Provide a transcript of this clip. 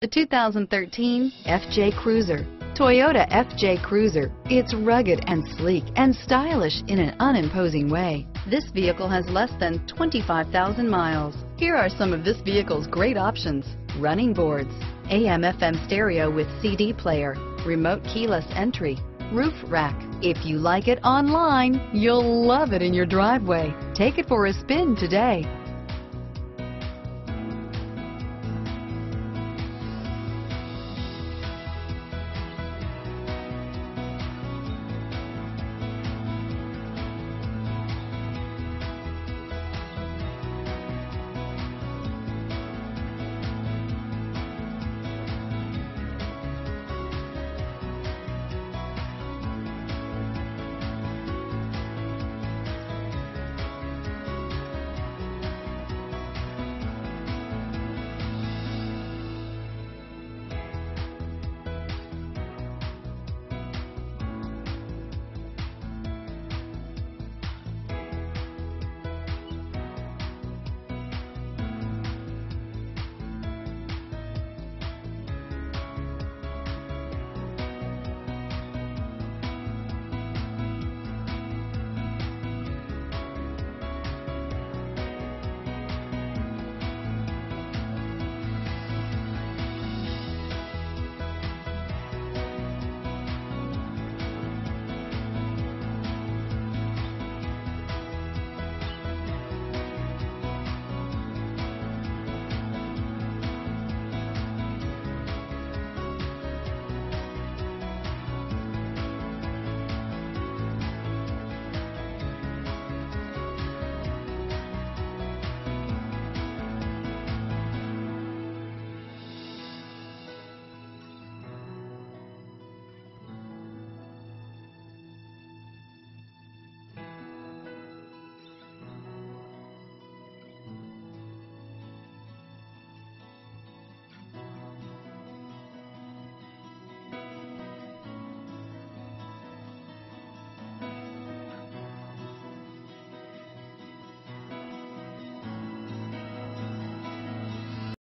The 2013 FJ Cruiser. Toyota FJ Cruiser. It's rugged and sleek and stylish in an unimposing way. This vehicle has less than 25,000 miles. Here are some of this vehicle's great options. Running boards, AM FM stereo with CD player, remote keyless entry, roof rack. If you like it online, you'll love it in your driveway. Take it for a spin today.